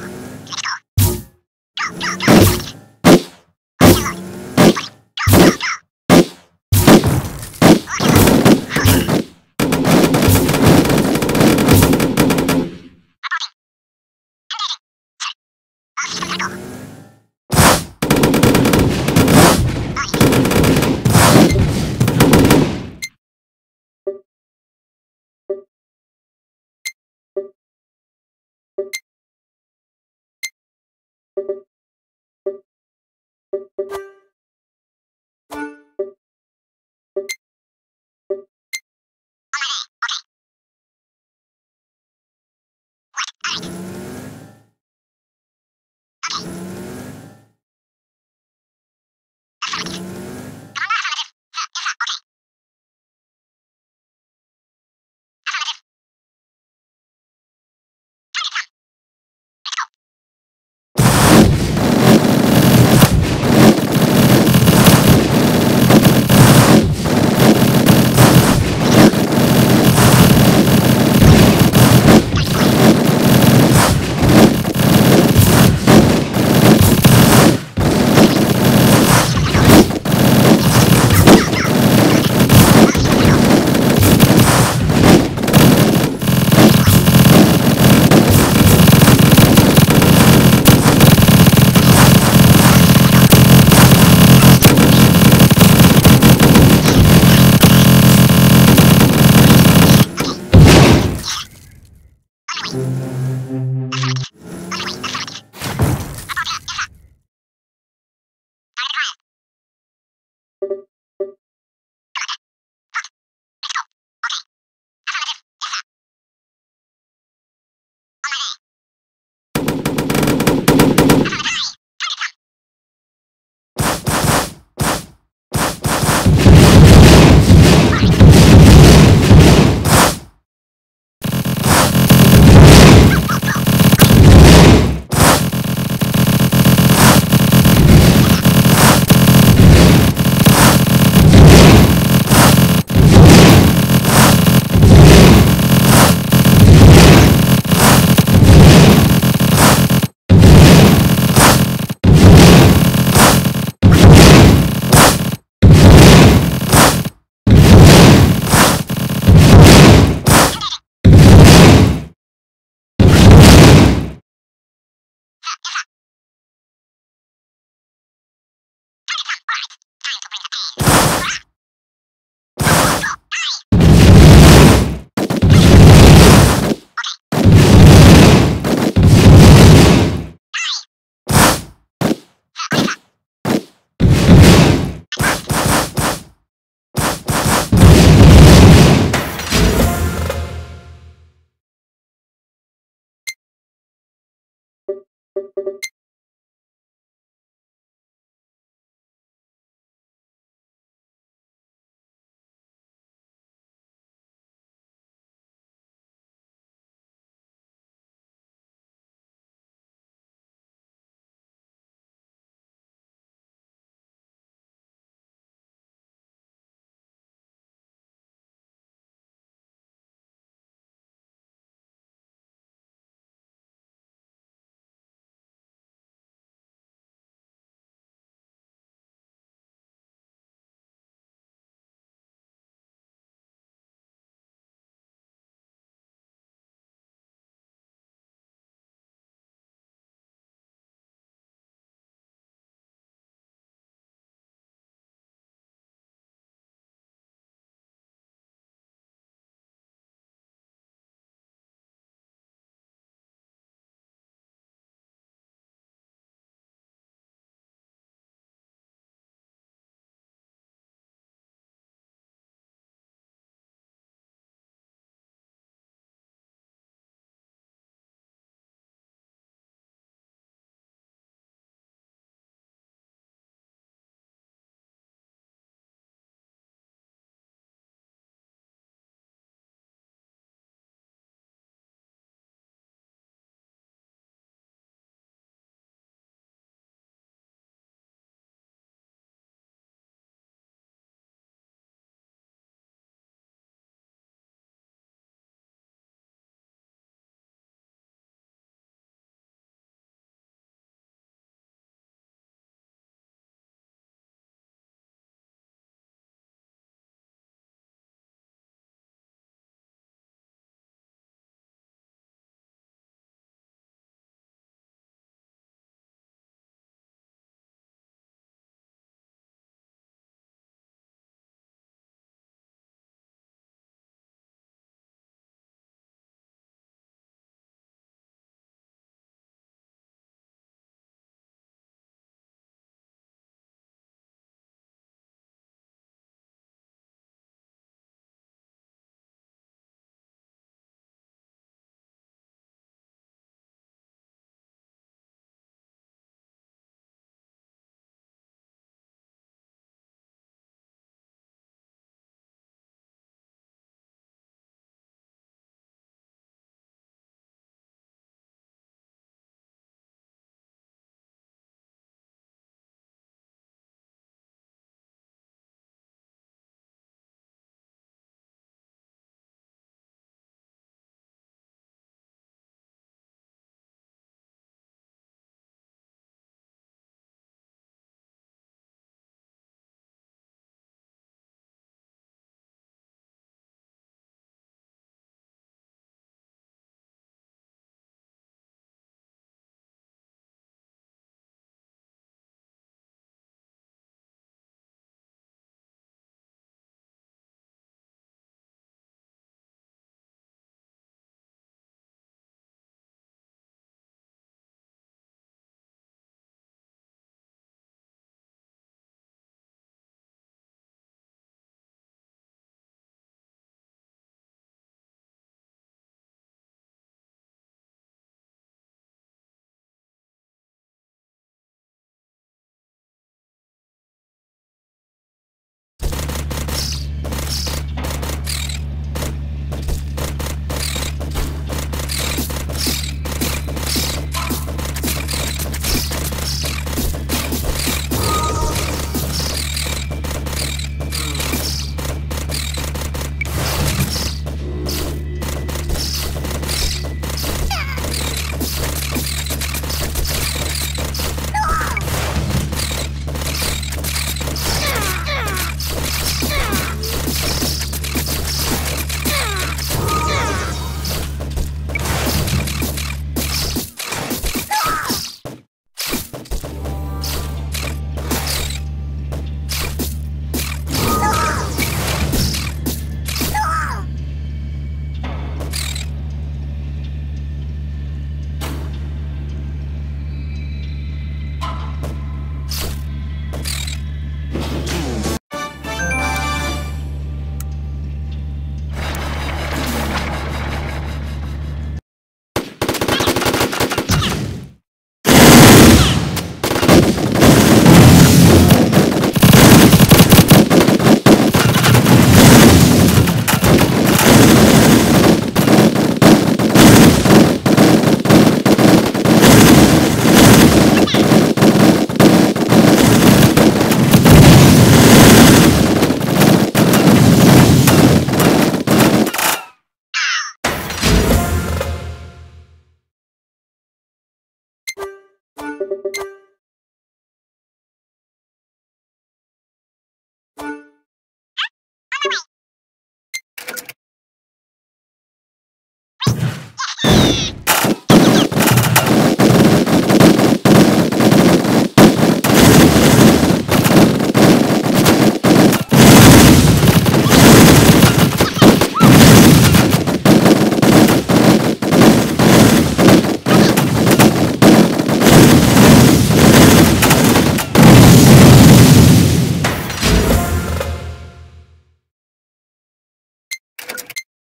거. You